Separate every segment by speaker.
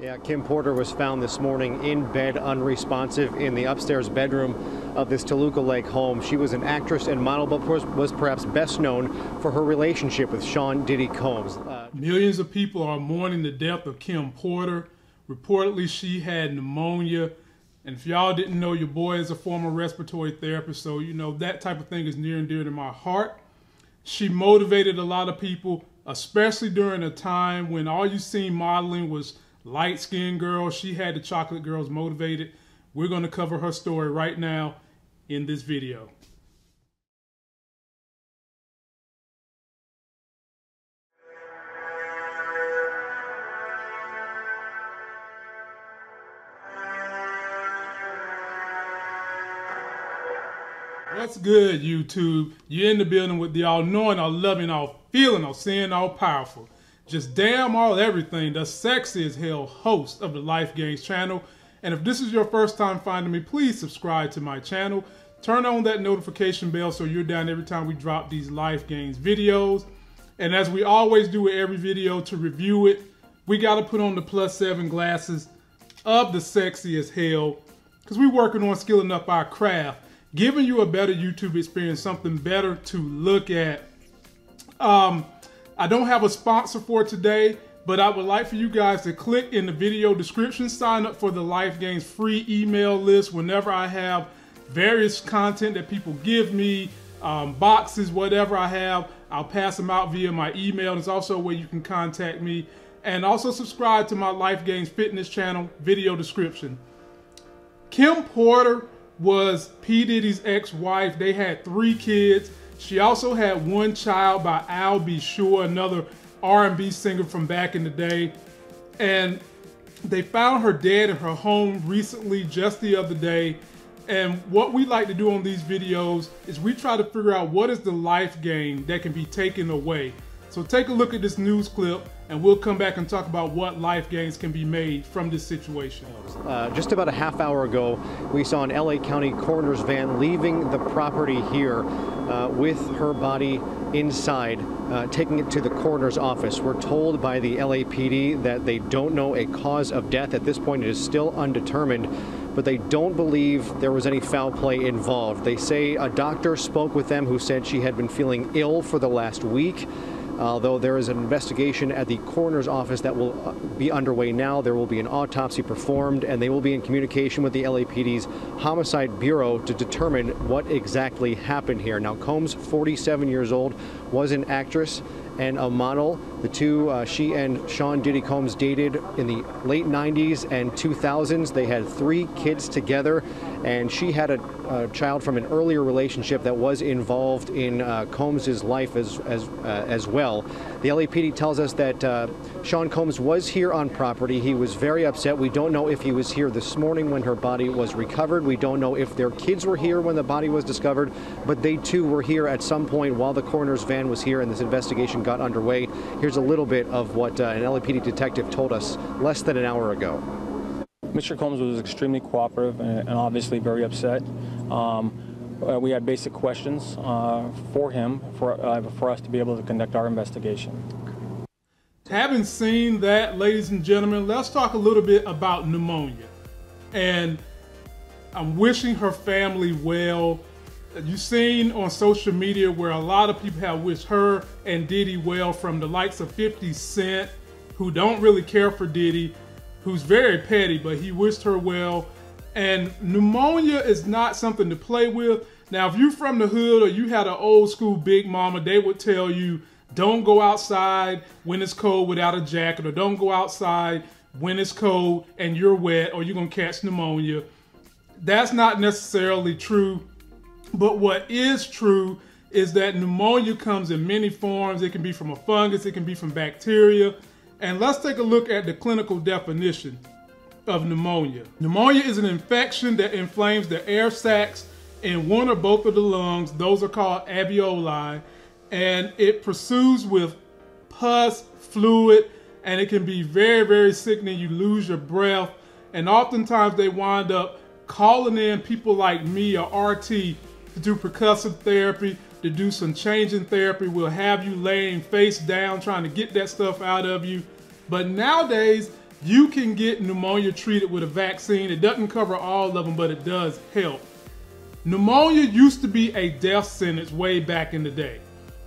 Speaker 1: Yeah, Kim Porter was found this morning in bed, unresponsive, in the upstairs bedroom of this Toluca Lake home. She was an actress and model, but was perhaps best known for her relationship with Sean Diddy Combs. Uh,
Speaker 2: Millions of people are mourning the death of Kim Porter. Reportedly, she had pneumonia. And if y'all didn't know, your boy is a former respiratory therapist, so you know that type of thing is near and dear to my heart. She motivated a lot of people, especially during a time when all you seen modeling was light skinned girl. She had the chocolate girls motivated. We're going to cover her story right now in this video. What's good, YouTube? You're in the building with the all knowing, all loving, all feeling, all seeing, all powerful just damn all everything, the sexy as hell host of the Life Gains channel. And if this is your first time finding me, please subscribe to my channel. Turn on that notification bell so you're down every time we drop these Life Gains videos. And as we always do with every video to review it, we got to put on the plus seven glasses of the sexy as hell because we're working on skilling up our craft, giving you a better YouTube experience, something better to look at. Um, I don't have a sponsor for today, but I would like for you guys to click in the video description, sign up for the Life Gains free email list whenever I have various content that people give me, um, boxes, whatever I have, I'll pass them out via my email. There's also a way you can contact me. And also subscribe to my Life Gains Fitness channel, video description. Kim Porter was P. Diddy's ex-wife. They had three kids. She also had one child by Al B. Sure, another R&B singer from back in the day. And they found her dead in her home recently, just the other day. And what we like to do on these videos is we try to figure out what is the life gain that can be taken away. So take a look at this news clip and we'll come back and talk about what life gains can be made from this situation.
Speaker 1: Uh, just about a half hour ago, we saw an LA County coroner's van leaving the property here uh, with her body inside, uh, taking it to the coroner's office. We're told by the LAPD that they don't know a cause of death. At this point, it is still undetermined but they don't believe there was any foul play involved. They say a doctor spoke with them who said she had been feeling ill for the last week Although there is an investigation at the coroner's office that will uh, be underway now, there will be an autopsy performed and they will be in communication with the LAPD's Homicide Bureau to determine what exactly happened here. Now, Combs, 47 years old, was an actress and a model. The two, uh, she and Sean Diddy Combs dated in the late 90s and 2000s. They had three kids together, and she had a, a child from an earlier relationship that was involved in uh, Combs's life as as uh, as well. The LAPD tells us that uh, Sean Combs was here on property. He was very upset. We don't know if he was here this morning when her body was recovered. We don't know if their kids were here when the body was discovered, but they too were here at some point while the coroner's van was here and this investigation got underway. Here's a little bit of what uh, an LAPD detective told us less than an hour ago.
Speaker 3: Mr. Combs was extremely cooperative and, and obviously very upset. Um, uh, we had basic questions uh, for him for, uh, for us to be able to conduct our investigation.
Speaker 2: Having seen that, ladies and gentlemen, let's talk a little bit about pneumonia. And I'm wishing her family well. You've seen on social media where a lot of people have wished her and Diddy well from the likes of 50 Cent, who don't really care for Diddy, who's very petty, but he wished her well. And pneumonia is not something to play with. Now, if you're from the hood or you had an old school big mama, they would tell you don't go outside when it's cold without a jacket, or don't go outside when it's cold and you're wet, or you're gonna catch pneumonia. That's not necessarily true. But what is true is that pneumonia comes in many forms. It can be from a fungus, it can be from bacteria. And let's take a look at the clinical definition of pneumonia. Pneumonia is an infection that inflames the air sacs in one or both of the lungs. Those are called alveoli. And it pursues with pus, fluid, and it can be very, very sickening. You lose your breath. And oftentimes they wind up calling in people like me or RT to do percussive therapy, to do some changing therapy. We'll have you laying face down trying to get that stuff out of you. But nowadays, You can get pneumonia treated with a vaccine. It doesn't cover all of them, but it does help. Pneumonia used to be a death sentence way back in the day.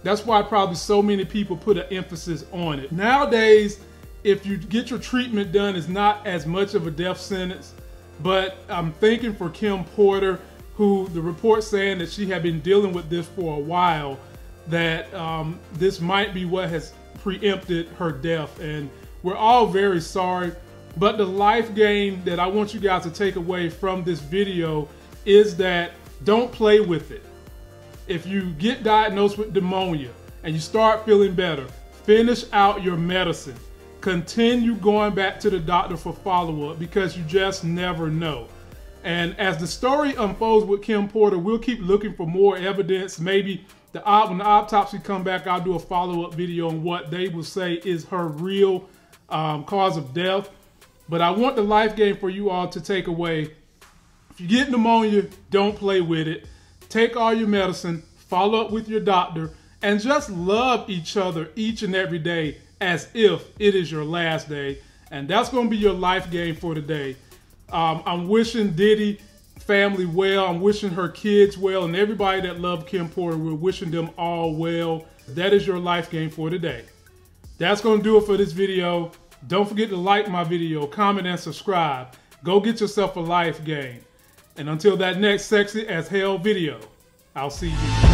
Speaker 2: That's why probably so many people put an emphasis on it. Nowadays, if you get your treatment done, it's not as much of a death sentence. But I'm thinking for Kim Porter, who the report saying that she had been dealing with this for a while, that um, this might be what has preempted her death. And we're all very sorry. But the life gain that I want you guys to take away from this video is that don't play with it. If you get diagnosed with pneumonia and you start feeling better, finish out your medicine. Continue going back to the doctor for follow up because you just never know. And as the story unfolds with Kim Porter, we'll keep looking for more evidence. Maybe the when the autopsy come back, I'll do a follow up video on what they will say is her real um, cause of death. But I want the life gain for you all to take away. If you get pneumonia, don't play with it. Take all your medicine, follow up with your doctor, and just love each other each and every day as if it is your last day. And that's going to be your life gain for today. Um, I'm wishing Diddy family well. I'm wishing her kids well, and everybody that loved Kim Porter, we're wishing them all well. That is your life gain for today. That's going to do it for this video. Don't forget to like my video, comment, and subscribe. Go get yourself a life gain. And until that next sexy as hell video, I'll see you.